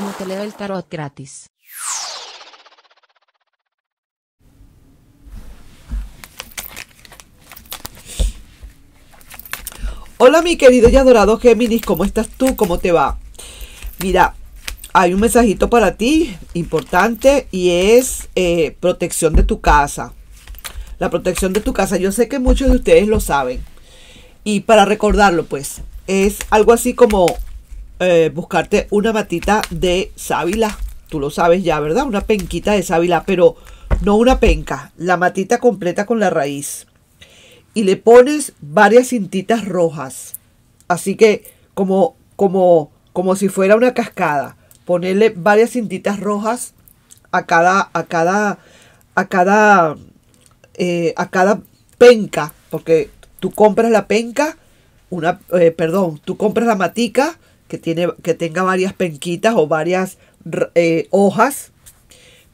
como te leo el tarot gratis. Hola mi querido y adorado Géminis, ¿cómo estás tú? ¿Cómo te va? Mira, hay un mensajito para ti importante y es eh, protección de tu casa. La protección de tu casa, yo sé que muchos de ustedes lo saben. Y para recordarlo, pues, es algo así como eh, buscarte una matita de sábila. Tú lo sabes ya, ¿verdad? Una penquita de sábila, pero no una penca, la matita completa con la raíz y le pones varias cintitas rojas. Así que como, como, como si fuera una cascada. Ponerle varias cintitas rojas a cada, a cada, a cada, eh, a cada penca. Porque tú compras la penca, una, eh, perdón, tú compras la matica que, tiene, que tenga varias penquitas o varias eh, hojas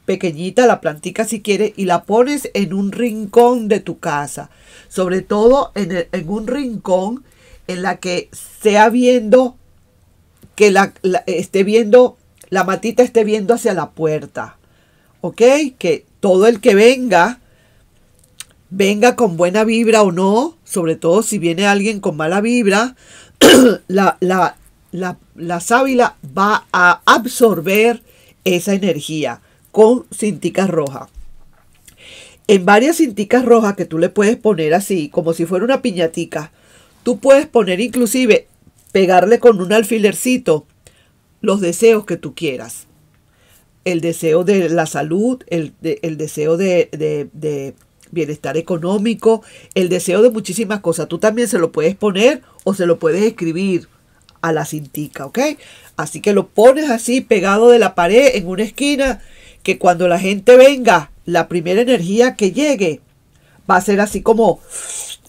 pequeñita, la plantica si quieres, y la pones en un rincón de tu casa. Sobre todo en, un rincón en la que sea viendo, que la, esté viendo, la matita esté viendo hacia la puerta. ¿Ok? Que todo el que venga, venga con buena vibra o no, sobre todo si viene alguien con mala vibra, la, la, la, la sábila va a absorber esa energía con cinticas rojas. En varias cinticas rojas que tú le puedes poner así, como si fuera una piñatica, tú puedes poner inclusive, pegarle con un alfilercito los deseos que tú quieras. El deseo de la salud, el, el deseo de, de bienestar económico, el deseo de muchísimas cosas. Tú también se lo puedes poner o se lo puedes escribir a la cintica, ¿ok? Así que lo pones así pegado de la pared en una esquina que cuando la gente venga, la primera energía que llegue va a ser así como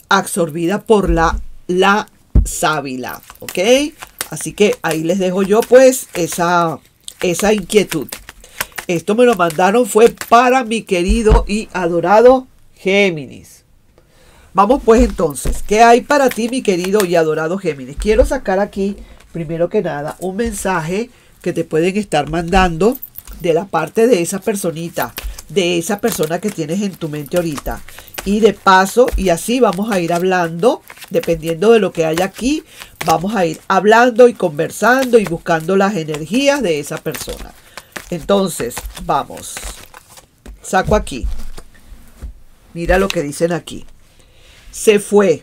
absorbida por la, la sábila, ¿ok? Así que ahí les dejo yo pues esa, esa inquietud. Esto me lo mandaron fue para mi querido y adorado Géminis. Vamos pues entonces, ¿qué hay para ti mi querido y adorado Géminis? Quiero sacar aquí, primero que nada, un mensaje que te pueden estar mandando de la parte de esa personita, de esa persona que tienes en tu mente ahorita. Y de paso, y así vamos a ir hablando, dependiendo de lo que haya aquí, vamos a ir hablando y conversando y buscando las energías de esa persona. Entonces, vamos. Saco aquí. Mira lo que dicen aquí. Se fue.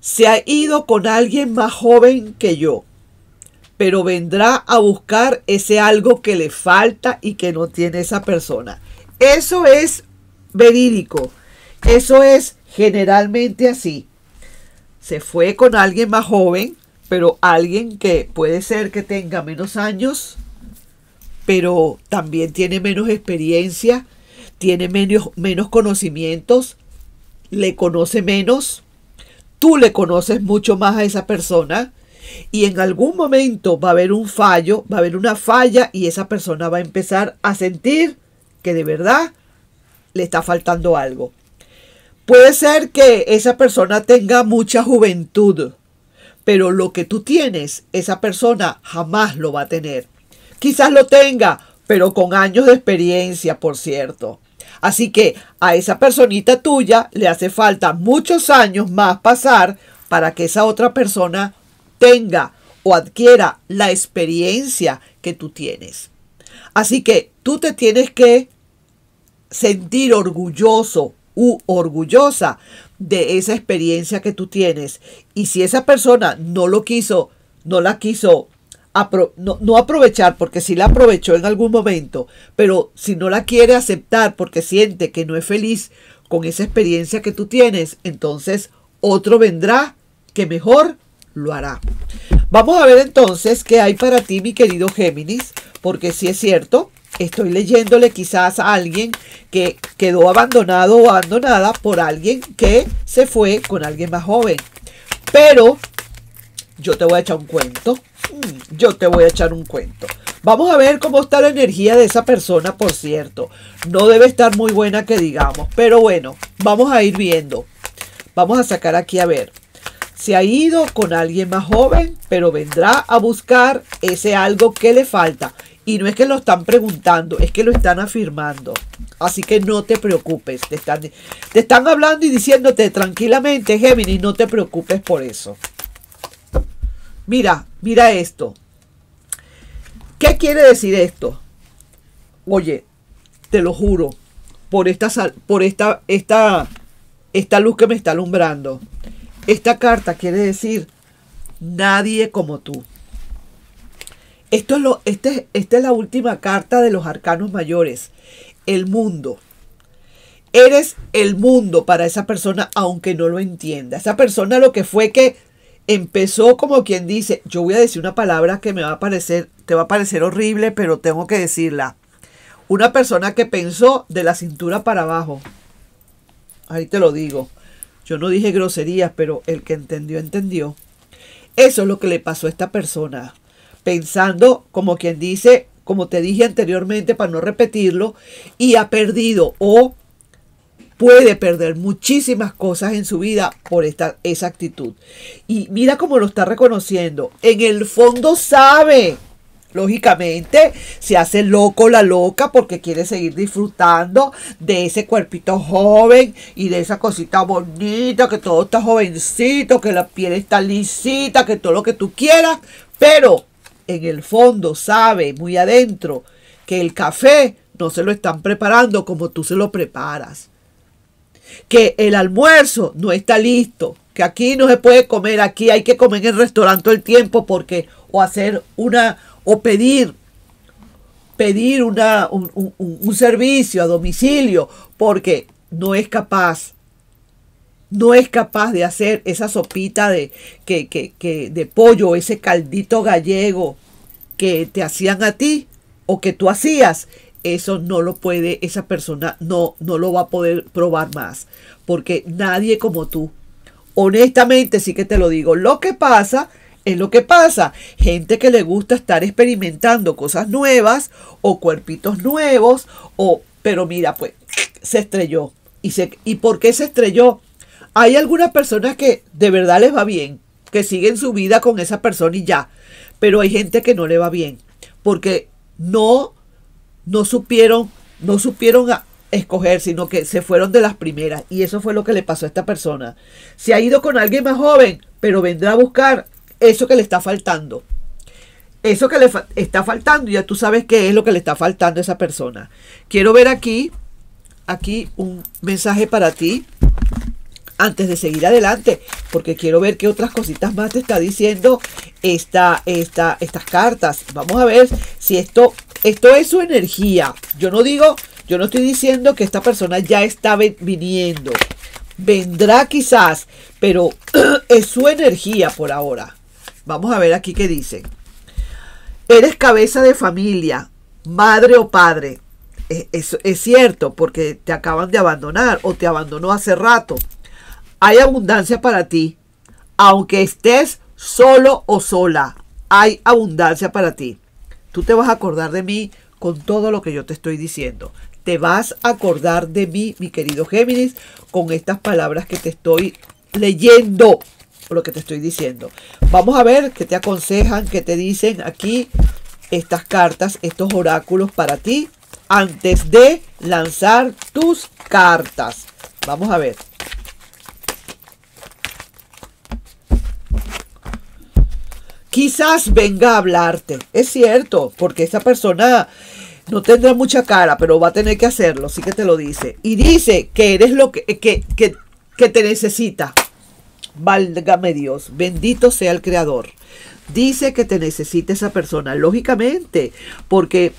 Se ha ido con alguien más joven que yo pero vendrá a buscar ese algo que le falta y que no tiene esa persona. Eso es verídico. Eso es generalmente así. Se fue con alguien más joven, pero alguien que puede ser que tenga menos años, pero también tiene menos experiencia, tiene menos, menos conocimientos, le conoce menos, tú le conoces mucho más a esa persona y en algún momento va a haber un fallo, va a haber una falla y esa persona va a empezar a sentir que de verdad le está faltando algo. Puede ser que esa persona tenga mucha juventud, pero lo que tú tienes, esa persona jamás lo va a tener. Quizás lo tenga, pero con años de experiencia, por cierto. Así que a esa personita tuya le hace falta muchos años más pasar para que esa otra persona tenga o adquiera la experiencia que tú tienes. Así que tú te tienes que sentir orgulloso u orgullosa de esa experiencia que tú tienes. Y si esa persona no lo quiso, no la quiso no, aprovechar porque si la aprovechó en algún momento, pero si no la quiere aceptar porque siente que no es feliz con esa experiencia que tú tienes, entonces otro vendrá que mejor lo hará. Vamos a ver entonces qué hay para ti, mi querido Géminis, porque si es cierto, estoy leyéndole quizás a alguien que quedó abandonado o abandonada por alguien que se fue con alguien más joven. Pero yo te voy a echar un cuento. Mm, yo te voy a echar un cuento. Vamos a ver cómo está la energía de esa persona, por cierto. No debe estar muy buena que digamos, pero bueno, vamos a ir viendo. Vamos a sacar aquí a ver. Se ha ido con alguien más joven, pero vendrá a buscar ese algo que le falta. Y no es que lo están preguntando, es que lo están afirmando. Así que no te preocupes. Te están, te están hablando y diciéndote tranquilamente, Géminis, no te preocupes por eso. Mira, mira esto. ¿Qué quiere decir esto? Oye, te lo juro, por esta, por esta, esta, esta luz que me está alumbrando. Esta carta quiere decir nadie como tú. Esto es lo, este, esta es la última carta de los arcanos mayores. El mundo. Eres el mundo para esa persona, aunque no lo entienda. Esa persona lo que fue que empezó como quien dice, yo voy a decir una palabra que me va a parecer, te va a parecer horrible, pero tengo que decirla. Una persona que pensó de la cintura para abajo. Ahí te lo digo. Yo no dije groserías, pero el que entendió, entendió. Eso es lo que le pasó a esta persona. Pensando, como quien dice, como te dije anteriormente, para no repetirlo, y ha perdido o puede perder muchísimas cosas en su vida por esta, esa actitud. Y mira cómo lo está reconociendo. En el fondo sabe Lógicamente, se hace loco la loca porque quiere seguir disfrutando de ese cuerpito joven y de esa cosita bonita, que todo está jovencito, que la piel está lisita, que todo lo que tú quieras, pero en el fondo sabe muy adentro que el café no se lo están preparando como tú se lo preparas. Que el almuerzo no está listo, que aquí no se puede comer, aquí hay que comer en el restaurante todo el tiempo porque o hacer una o pedir, pedir una, un, servicio a domicilio porque no es capaz no es capaz de hacer esa sopita de, que, que, de pollo, ese caldito gallego que te hacían a ti o que tú hacías, eso no lo puede, esa persona no, no lo va a poder probar más, porque nadie como tú. Honestamente sí que te lo digo. Lo que pasa es lo que pasa. Gente que le gusta estar experimentando cosas nuevas o cuerpitos nuevos o pero mira, pues se estrelló. ¿Y, se, ¿Y por qué se estrelló? Hay algunas personas que de verdad les va bien, que siguen su vida con esa persona y ya. Pero hay gente que no le va bien, porque no, no supieron, no supieron escoger, sino que se fueron de las primeras. Y eso fue lo que le pasó a esta persona. Se ha ido con alguien más joven, pero vendrá a buscar eso que le está faltando. Eso que le está faltando, ya tú sabes qué es lo que le está faltando a esa persona. Quiero ver aquí, aquí un mensaje para ti antes de seguir adelante, porque quiero ver qué otras cositas más te está diciendo esta, esta, estas cartas. Vamos a ver si esto, esto es su energía. Yo no digo, yo no estoy diciendo que esta persona ya está viniendo. Vendrá quizás, pero es su energía por ahora. Vamos a ver aquí qué dice. Eres cabeza de familia, madre o padre. Es, es, cierto, porque te acaban de abandonar o te abandonó hace rato. Hay abundancia para ti. Aunque estés solo o sola, hay abundancia para ti. Tú te vas a acordar de mí con todo lo que yo te estoy diciendo. Te vas a acordar de mí, mi querido Géminis, con estas palabras que te estoy leyendo lo que te estoy diciendo. Vamos a ver qué te aconsejan, qué te dicen aquí estas cartas, estos oráculos para ti antes de lanzar tus cartas. Vamos a ver. Quizás venga a hablarte. Es cierto, porque esa persona no tendrá mucha cara, pero va a tener que hacerlo, sí que te lo dice. Y dice que eres lo que, que, que, que te necesita. Válgame Dios, bendito sea el Creador. Dice que te necesita esa persona, lógicamente, porque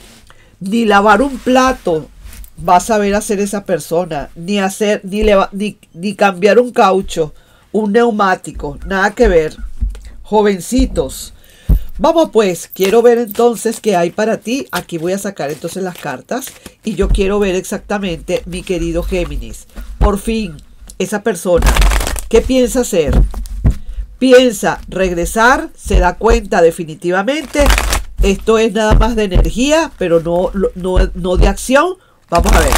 ni lavar un plato va a saber hacer esa persona, ni hacer, ni, ni, ni cambiar un caucho, un neumático, nada que ver. Jovencitos, Vamos pues, quiero ver entonces qué hay para ti. Aquí voy a sacar entonces las cartas y yo quiero ver exactamente, mi querido Géminis. Por fin, esa persona ¿Qué piensa hacer? Piensa regresar, se da cuenta definitivamente. Esto es nada más de energía, pero no, no, no de acción. Vamos a ver.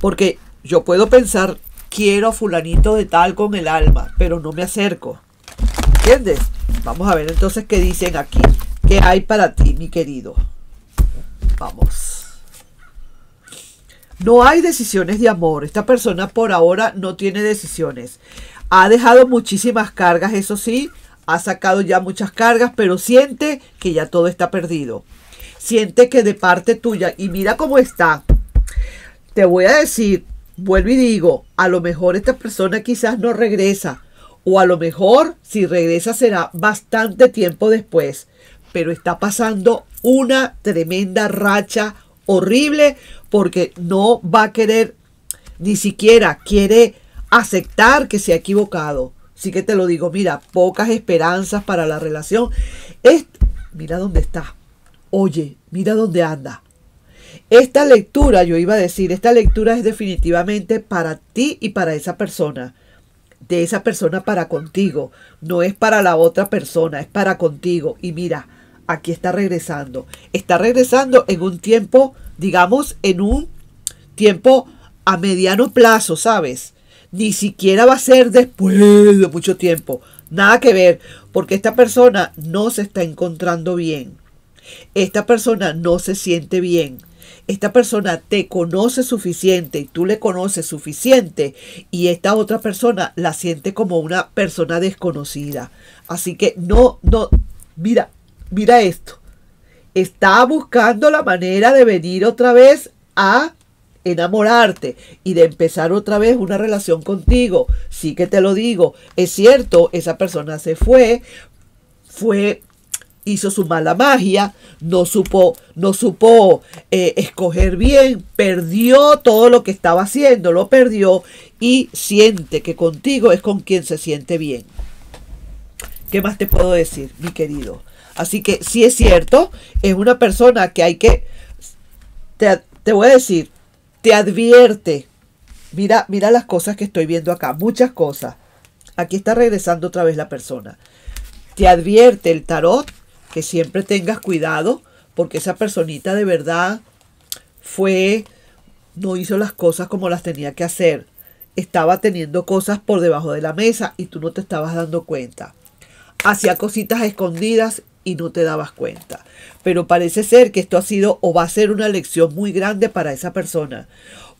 Porque yo puedo pensar quiero a fulanito de tal con el alma, pero no me acerco. ¿Entiendes? Vamos a ver entonces qué dicen aquí. ¿Qué hay para ti, mi querido? Vamos. No hay decisiones de amor. Esta persona por ahora no tiene decisiones. Ha dejado muchísimas cargas, eso sí. Ha sacado ya muchas cargas, pero siente que ya todo está perdido. Siente que de parte tuya, y mira cómo está. Te voy a decir, vuelvo y digo, a lo mejor esta persona quizás no regresa. O a lo mejor si regresa será bastante tiempo después. Pero está pasando una tremenda racha horrible porque no va a querer, ni siquiera quiere aceptar que se ha equivocado. Sí que te lo digo, mira, pocas esperanzas para la relación. Es, mira dónde está. Oye, mira dónde anda. Esta lectura, yo iba a decir, esta lectura es definitivamente para ti y para esa persona. De esa persona para contigo. No es para la otra persona, es para contigo. Y mira, aquí está regresando. Está regresando en un tiempo digamos, en un tiempo a mediano plazo, ¿sabes? Ni siquiera va a ser después de mucho tiempo. Nada que ver, porque esta persona no se está encontrando bien. Esta persona no se siente bien. Esta persona te conoce suficiente y tú le conoces suficiente y esta otra persona la siente como una persona desconocida. Así que no, no, mira, mira esto está buscando la manera de venir otra vez a enamorarte y de empezar otra vez una relación contigo. Sí que te lo digo, es cierto, esa persona se fue, fue hizo su mala magia, no supo, no supo eh, escoger bien, perdió todo lo que estaba haciendo, lo perdió y siente que contigo es con quien se siente bien. ¿Qué más te puedo decir, mi querido? Así que si es cierto, es una persona que hay que, te, voy a decir, te advierte. Mira, mira las cosas que estoy viendo acá, muchas cosas. Aquí está regresando otra vez la persona. Te advierte el tarot que siempre tengas cuidado porque esa personita de verdad fue, no hizo las cosas como las tenía que hacer. Estaba teniendo cosas por debajo de la mesa y tú no te estabas dando cuenta. Hacía cositas escondidas y no te dabas cuenta. Pero parece ser que esto ha sido o va a ser una lección muy grande para esa persona,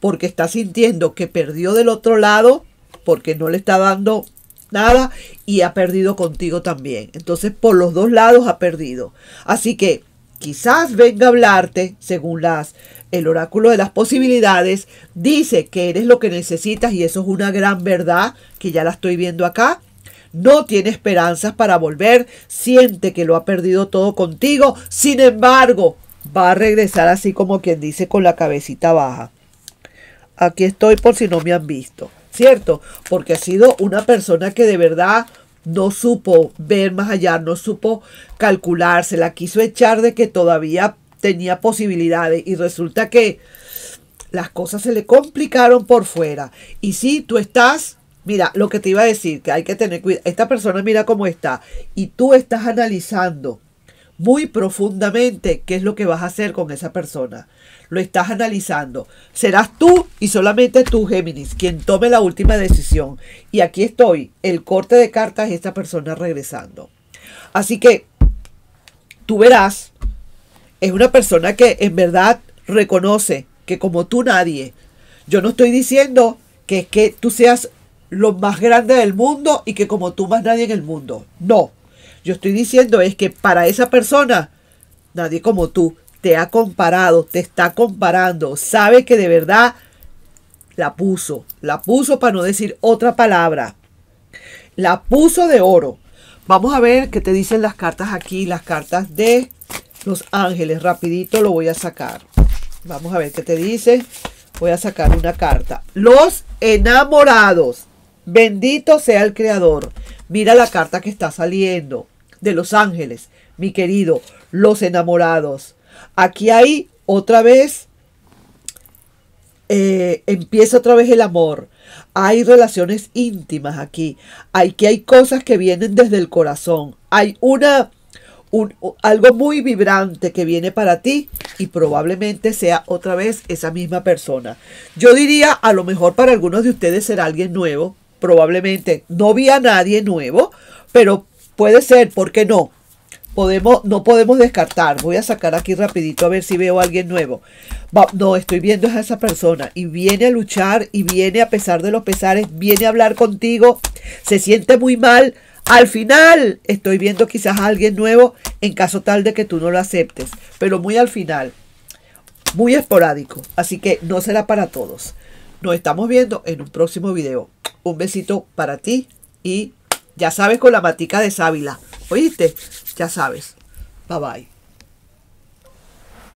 porque está sintiendo que perdió del otro lado, porque no le está dando nada y ha perdido contigo también. Entonces, por los dos lados ha perdido. Así que quizás venga a hablarte, según las el oráculo de las posibilidades, dice que eres lo que necesitas y eso es una gran verdad que ya la estoy viendo acá no tiene esperanzas para volver, siente que lo ha perdido todo contigo, sin embargo, va a regresar así como quien dice con la cabecita baja. Aquí estoy por si no me han visto, ¿cierto? Porque ha sido una persona que de verdad no supo ver más allá, no supo calcular, se la quiso echar de que todavía tenía posibilidades y resulta que las cosas se le complicaron por fuera. Y si tú estás Mira, lo que te iba a decir, que hay que tener cuidado. Esta persona mira cómo está y tú estás analizando muy profundamente qué es lo que vas a hacer con esa persona. Lo estás analizando. Serás tú y solamente tú, Géminis, quien tome la última decisión. Y aquí estoy, el corte de cartas y esta persona regresando. Así que tú verás, es una persona que en verdad reconoce que como tú nadie, yo no estoy diciendo que es que tú seas lo más grande del mundo y que como tú más nadie en el mundo. No. Yo estoy diciendo es que para esa persona, nadie como tú te ha comparado, te está comparando, sabe que de verdad la puso, la puso para no decir otra palabra. La puso de oro. Vamos a ver qué te dicen las cartas aquí, las cartas de los ángeles. Rapidito lo voy a sacar. Vamos a ver qué te dice. Voy a sacar una carta. Los enamorados. Bendito sea el Creador. Mira la carta que está saliendo de los ángeles, mi querido, los enamorados. Aquí hay otra vez, eh, empieza otra vez el amor. Hay relaciones íntimas aquí. Hay que hay cosas que vienen desde el corazón. Hay una, un, algo muy vibrante que viene para ti y probablemente sea otra vez esa misma persona. Yo diría, a lo mejor para algunos de ustedes será alguien nuevo, probablemente no vi a nadie nuevo, pero puede ser, ¿por qué no? Podemos, no podemos descartar. Voy a sacar aquí rapidito a ver si veo a alguien nuevo. no, estoy viendo a esa persona y viene a luchar y viene a pesar de los pesares, viene a hablar contigo, se siente muy mal, al final estoy viendo quizás a alguien nuevo en caso tal de que tú no lo aceptes, pero muy al final, muy esporádico, así que no será para todos. Nos estamos viendo en un próximo video. Un besito para ti y ya sabes con la matica de sábila. ¿Oíste? Ya sabes. Bye bye.